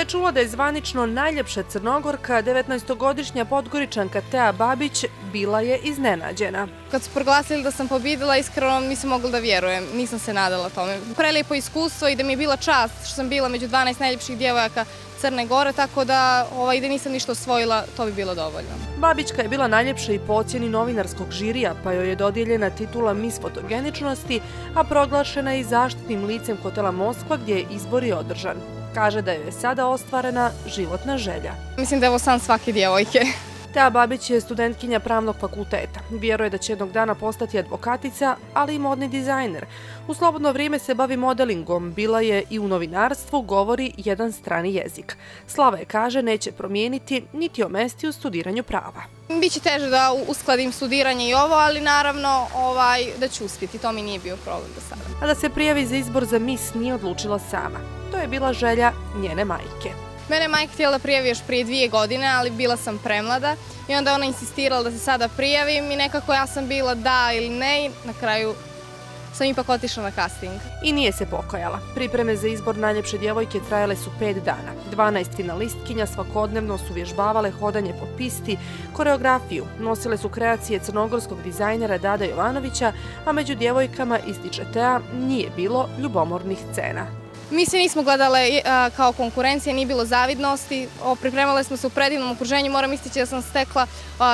je čula da je zvanično najljepša crnogorka, 19-godišnja podgoričanka Tea Babić bila je iznenađena. Kad su proglasili da sam pobjedila, iskreno nisam mogla da vjerujem, nisam se nadala tome. Prelijepo iskustvo i da mi je bila čast što sam bila među 12 najljepših djevojaka Crne Gore, tako da ovaj, da nisam ništa osvojila, to bi bilo dovoljno. Babićka je bila najljepša i po ocjeni novinarskog žirija, pa joj je dodijeljena titula Miss fotogeničnosti, a proglašena i zaštitnim licem hotela Moskva gdje je izbor i održan. Kaže da joj je sada ostvarena životna želja. Mislim da je ovo san svake djevojke. Tea Babić je studentkinja pravnog fakulteta. Vjeruje da će jednog dana postati advokatica, ali i modni dizajner. U slobodno vrijeme se bavi modelingom, bila je i u novinarstvu, govori jedan strani jezik. Slava je kaže neće promijeniti niti omesti u studiranju prava. Biće teže da uskladim studiranje i ovo, ali naravno ovaj, da ću uspjeti. To mi nije bio problem do sada. A da se prijavi za izbor za mis nije odlučila sama. To je bila želja njene majke. Mene je majka htjela da prijavi još prije dvije godine, ali bila sam premlada i onda ona insistirala da se sada prijavim i nekako ja sam bila da ili ne na kraju sam ipak otišla na casting. I nije se pokajala. Pripreme za izbor najljepše djevojke trajale su pet dana. 12 finalistkinja svakodnevno su vježbavale hodanje po pisti, koreografiju, nosile su kreacije crnogorskog dizajnera Dada Jovanovića, a među djevojkama ističe Tea nije bilo ljubomornih scena. Mi se nismo gledale e, kao konkurencija, nije bilo zavidnosti. Pripremale smo se u predivnom okruženju. Moram istići da sam stekla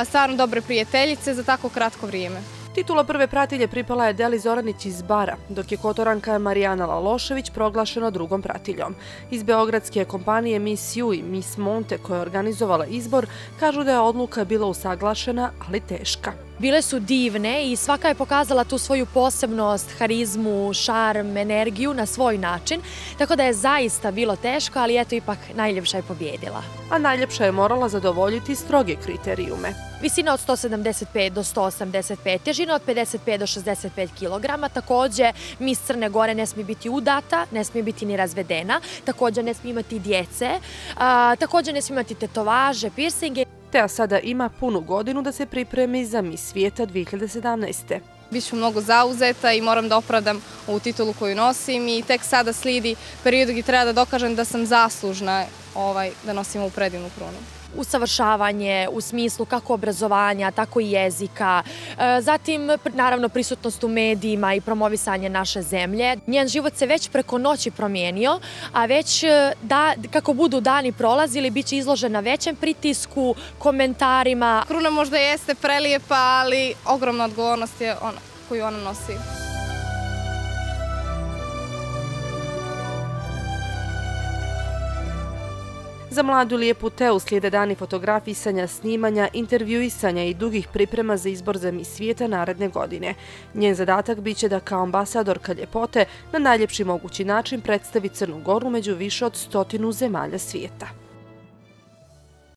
stvarno dobre prijateljice za tako kratko vrijeme. Titula prve pratilje pripala je Deli Zoranić iz Bara, dok je kotoranka Marijana Lalošević proglašena drugom pratiljom. Iz Beogradske kompanije Miss You i Miss Monte koja je organizovala izbor, kažu da je odluka bila usaglašena, ali teška. Bile su divne i svaka je pokazala tu svoju posebnost, harizmu, šarm, energiju na svoj način, tako da je zaista bilo teško, ali eto ipak najljepša je pobjedila. A najljepša je morala zadovoljiti stroge kriterijume. Visina od 175 do 185, težina od 55 do 65 kg, također mis Crne Gore ne smije biti udata, ne smije biti ni razvedena, također ne smije imati djece, također ne smije imati tetovaže, piercinge. Tea sada ima punu godinu da se pripremi za Miss Svijeta 2017. Biću mnogo zauzeta i moram da opravdam ovu titulu koju nosim i tek sada slidi period gdje treba da dokažem da sam zaslužna ovaj, da nosim ovu predivnu krunu usavršavanje u smislu kako obrazovanja, tako i jezika. E, zatim, naravno, prisutnost u medijima i promovisanje naše zemlje. Njen život se već preko noći promijenio, a već e, da, kako budu dani prolazili, bit će izložena većem pritisku, komentarima. Kruna možda jeste prelijepa, ali ogromna odgovornost je ona koju ona nosi. Za mladu lijepu Teu slijede dani fotografisanja, snimanja, intervjuisanja i dugih priprema za izbor za mi svijeta naredne godine. Njen zadatak biće da kao ambasadorka ljepote na najljepši mogući način predstavi Crnu Goru među više od stotinu zemalja svijeta.